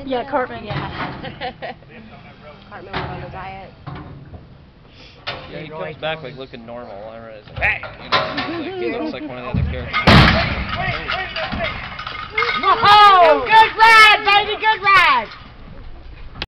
did Yeah, that? Cartman. Yeah. Cartman was on the diet. Yeah, he comes back like looking normal. I realize, like, hey, you know, like, he looks like one of the other characters.